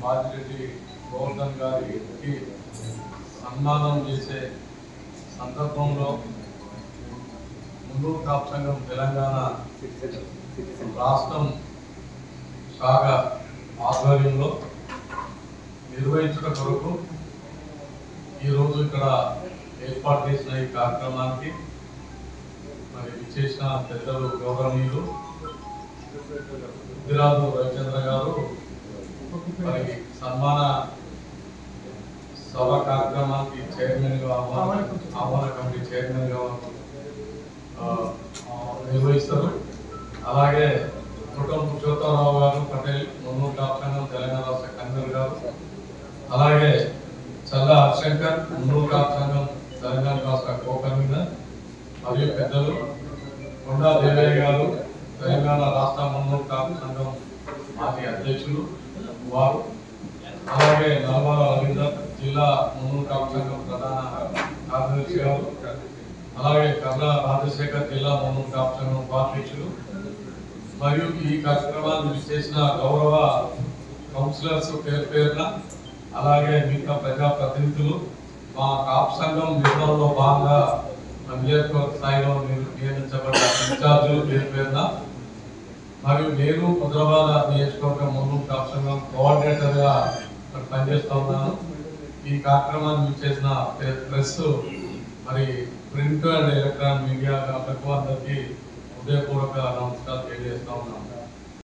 బాజిరెడ్డి గోవర్ధన్ గారికి సన్మానం చేసే సందర్భంలో ముందు కాప్ సంఘం తెలంగాణ రాష్ట్రం శాఖ ఆధ్వర్యంలో నిర్వహించడం కొరకు ఈరోజు ఇక్కడ ఏర్పాటు చేసిన ఈ కార్యక్రమానికి మరి విచ్చేసిన పెద్దలు గౌరవనీయులు. గుజరాత్ రవిచంద్ర గారు సన్మాన సభ కార్యక్రమానికి చైర్మన్గా ఆహ్వాన ఆహ్వాన కమిటీ చైర్మన్గా ఆ, నిర్వహిస్తారు అలాగే కుటుంబ పురుషోత్తమరావు గారు పటేల్ మున్నూరు కాపసంగం తెలంగాణ రాష్ట్ర కన్వీనర్ గారు. అలాగే చల్ల హర్శంకర్ మున్నూరు కాపసంగం తెలంగాణ రాష్ట్ర కో కన్వీనర్ మరియు పెద్దలు కొండా దేవయ్య గారు తెలంగాణ రాష్ట్ర మున్నూరు కాపు సంఘం మాజీ అధ్యక్షులు వారు. అలాగే నల్మాల రవీందర్ జిల్లా మున్నూరు కాపు సంఘం ప్రధాన కార్యదర్శి గారు అలాగే కర్ల రాజశేఖర్ జిల్లా మున్నూరు కాపు సంఘం ఉపాధ్యక్షులు. మరియు ఈ కార్యక్రమాన్ని చేసిన గౌరవ కౌన్సిలర్స్ పేరు పేరున అలాగే మిగతా ప్రజాప్రతినిధులు మా కాపు సంఘం నిర్మాణంలో భాగంగా నియోజకవర్గ స్థాయిలో నియమించబడిన ఇన్ఛార్జీలు పేరు పేరున మరియు నేను హైదరాబాద్ నియోజకవర్గం మున్నూరు కాపు సంఘం కోఆర్డినేటర్గా ఇక్కడ పనిచేస్తా ఉన్నాను ఈ కార్యక్రమాన్ని చేసిన ప్రెస్ మరి ప్రింట్ అండ్ ఎలక్ట్రానిక్ మీడియా అందరికీ హృదయపూర్వక నమస్కారం తెలియజేస్తా ఉన్నాను